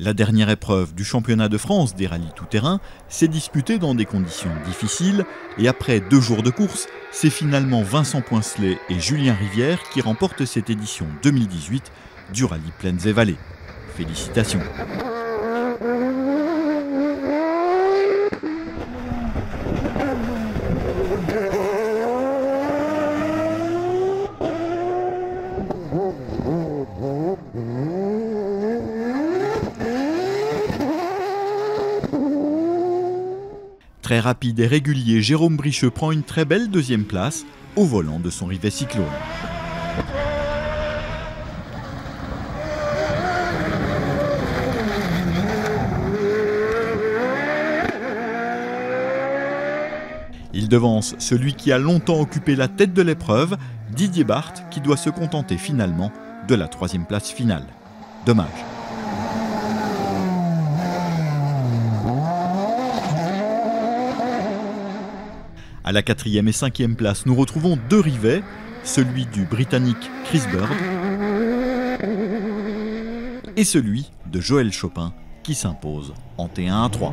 La dernière épreuve du championnat de France des rallyes tout-terrain s'est disputée dans des conditions difficiles et après deux jours de course, c'est finalement Vincent Poincelet et Julien Rivière qui remportent cette édition 2018 du rallye Plaines et Vallées. Félicitations. Très rapide et régulier, Jérôme Bricheux prend une très belle deuxième place au volant de son rivet cyclone. Il devance celui qui a longtemps occupé la tête de l'épreuve, Didier Barthes, qui doit se contenter finalement de la troisième place finale. Dommage. À la quatrième et cinquième place, nous retrouvons deux rivets, celui du Britannique Chris Bird et celui de Joël Chopin qui s'impose en T1 à 3.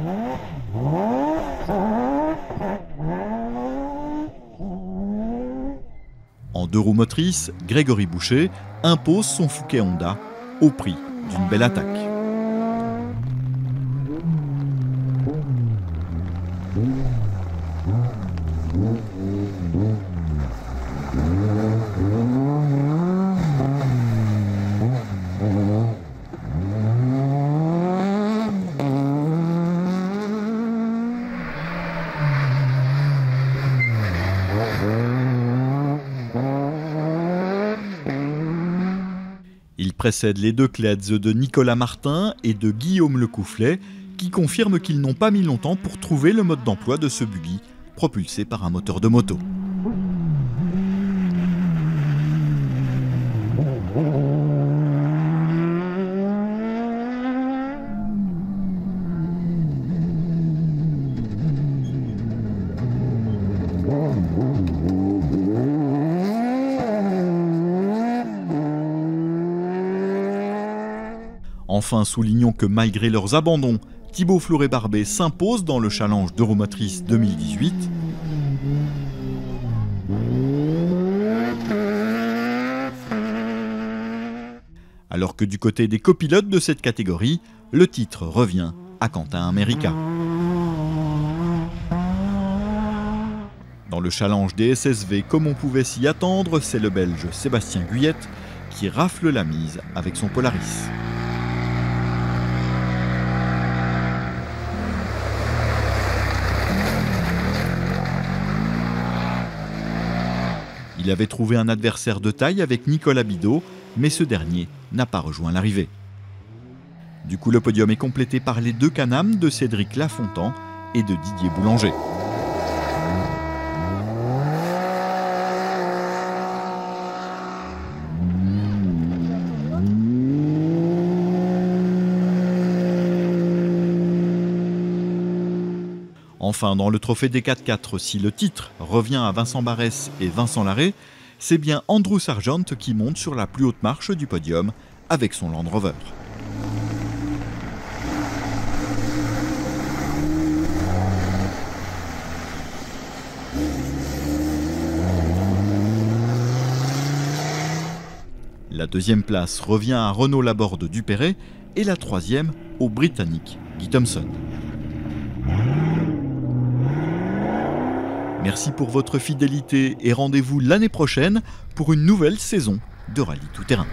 En deux roues motrices, Grégory Boucher impose son Fouquet Honda au prix d'une belle attaque. Il précède les deux Cleds de Nicolas Martin et de Guillaume Lecoufflet, qui confirment qu'ils n'ont pas mis longtemps pour trouver le mode d'emploi de ce buggy, propulsé par un moteur de moto. Enfin, soulignons que malgré leurs abandons, Thibaut Fleuret-Barbet s'impose dans le challenge d'Euromotrice 2018. Alors que du côté des copilotes de cette catégorie, le titre revient à Quentin America. Dans le challenge des SSV, comme on pouvait s'y attendre, c'est le Belge Sébastien Guyette qui rafle la mise avec son Polaris. Il avait trouvé un adversaire de taille avec Nicolas Bidot, mais ce dernier n'a pas rejoint l'arrivée. Du coup, le podium est complété par les deux canames de Cédric Lafontan et de Didier Boulanger. Enfin, dans le trophée des 4x4, si le titre revient à Vincent Barès et Vincent Larré, c'est bien Andrew Sargent qui monte sur la plus haute marche du podium avec son Land Rover. La deuxième place revient à Renault Laborde Dupéré et la troisième au Britannique Guy Thompson. Merci pour votre fidélité et rendez-vous l'année prochaine pour une nouvelle saison de rallye tout-terrain.